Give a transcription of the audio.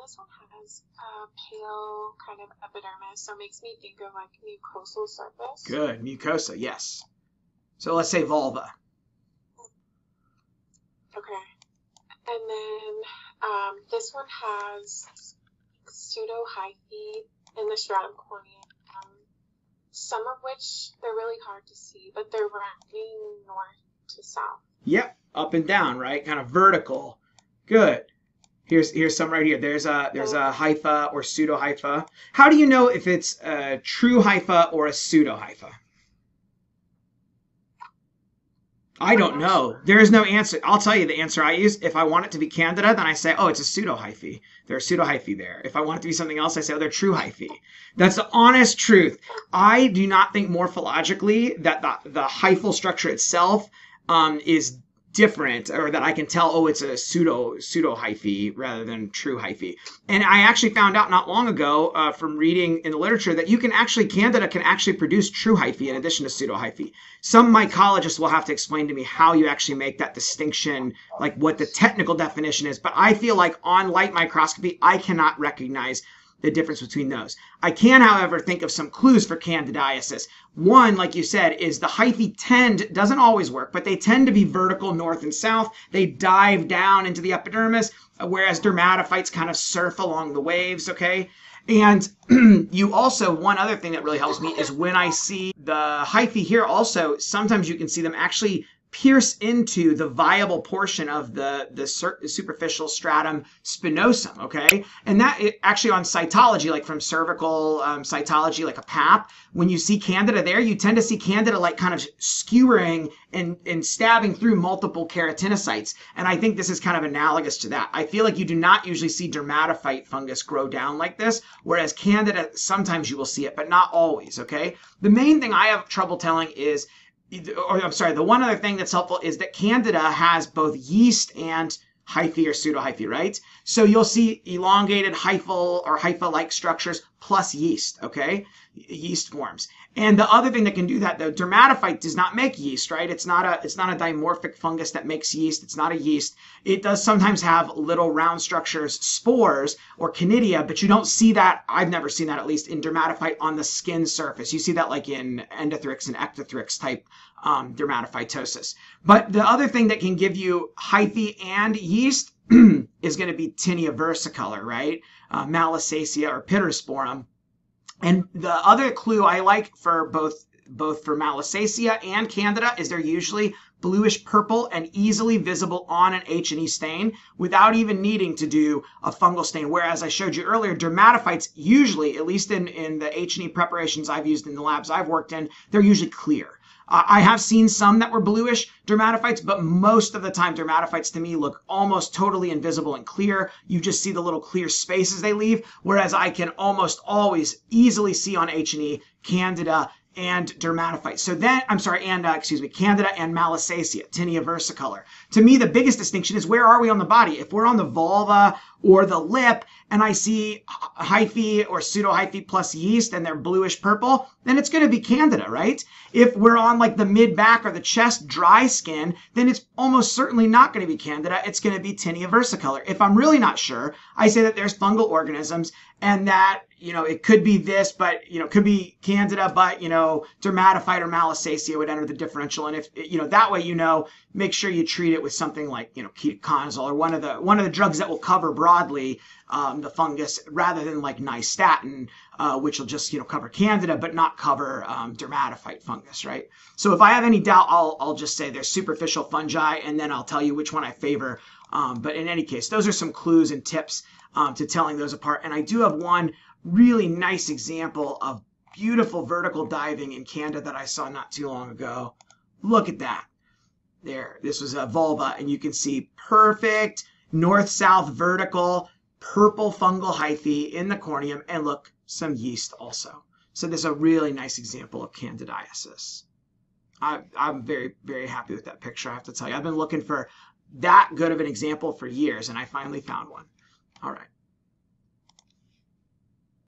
this one has a pale kind of epidermis, so it makes me think of like mucosal surface. Good. Mucosa, yes. So let's say vulva. Okay. And then um, this one has pseudohyphae in the stratum corneum, um, some of which they're really hard to see, but they're running north to south. Yep, up and down, right? Kind of vertical. Good. Here's here's some right here. There's a there's a hypha or pseudo hypha. How do you know if it's a true hypha or a pseudo hypha? I don't know. There is no answer. I'll tell you the answer I use. If I want it to be candida, then I say, oh, it's a pseudo hyphae. There's pseudo hyphae there. If I want it to be something else, I say, oh, they're true hyphae. That's the honest truth. I do not think morphologically that the, the hyphal structure itself um, is different or that I can tell, oh, it's a pseudo pseudo hyphae rather than true hyphae. And I actually found out not long ago uh, from reading in the literature that you can actually Candida can actually produce true hyphae in addition to pseudo hyphae. Some mycologists will have to explain to me how you actually make that distinction, like what the technical definition is. But I feel like on light microscopy, I cannot recognize the difference between those. I can, however, think of some clues for candidiasis. One, like you said, is the hyphae tend, doesn't always work, but they tend to be vertical north and south. They dive down into the epidermis, whereas dermatophytes kind of surf along the waves, okay? And you also, one other thing that really helps me is when I see the hyphae here also, sometimes you can see them actually pierce into the viable portion of the, the superficial stratum spinosum, okay? And that it, actually on cytology, like from cervical um, cytology, like a pap, when you see candida there, you tend to see candida like kind of skewering and, and stabbing through multiple keratinocytes. And I think this is kind of analogous to that. I feel like you do not usually see dermatophyte fungus grow down like this, whereas candida, sometimes you will see it, but not always, okay? The main thing I have trouble telling is or oh, I'm sorry, the one other thing that's helpful is that Candida has both yeast and hyphae or pseudo pseudohyphae, right? So you'll see elongated hyphal or hypha-like structures plus yeast, okay? Yeast forms. And the other thing that can do that, though, dermatophyte does not make yeast, right? It's not a it's not a dimorphic fungus that makes yeast. It's not a yeast. It does sometimes have little round structures, spores or conidia, but you don't see that. I've never seen that at least in dermatophyte on the skin surface. You see that like in endothrix and ectothrix type um, dermatophytosis. But the other thing that can give you hyphae and yeast is going to be tinea versicolor, right? Uh, Malassezia or Pityrosporum. And the other clue I like for both both for Malassezia and Candida is they're usually bluish purple and easily visible on an H&E stain without even needing to do a fungal stain. Whereas I showed you earlier, dermatophytes usually, at least in, in the H&E preparations I've used in the labs I've worked in, they're usually clear. I have seen some that were bluish dermatophytes, but most of the time dermatophytes to me look almost totally invisible and clear. You just see the little clear spaces they leave, whereas I can almost always easily see on H&E Candida and dermatophytes. So then, I'm sorry, and uh, excuse me, Candida and Malassezia, tinea versicolor. To me, the biggest distinction is where are we on the body? If we're on the vulva or the lip, and I see hyphae or pseudo hyphae plus yeast and they're bluish purple, then it's going to be Candida, right? If we're on like the mid back or the chest dry skin, then it's almost certainly not going to be Candida. It's going to be tinea versicolor. If I'm really not sure, I say that there's fungal organisms and that you know, it could be this, but you know, could be Candida, but you know, dermatophyte or Malassezia would enter the differential. And if you know that way, you know, make sure you treat it with something like you know ketoconazole or one of the one of the drugs that will cover broadly um, the fungus rather than like nystatin, uh, which will just you know cover Candida but not cover um, dermatophyte fungus, right? So if I have any doubt, I'll I'll just say there's superficial fungi, and then I'll tell you which one I favor. Um, but in any case, those are some clues and tips um, to telling those apart. And I do have one really nice example of beautiful vertical diving in Candida that I saw not too long ago. Look at that. There, this was a vulva, and you can see perfect north-south vertical purple fungal hyphae in the corneum, and look, some yeast also. So this is a really nice example of candidiasis. I, I'm very, very happy with that picture, I have to tell you. I've been looking for that good of an example for years, and I finally found one. All right.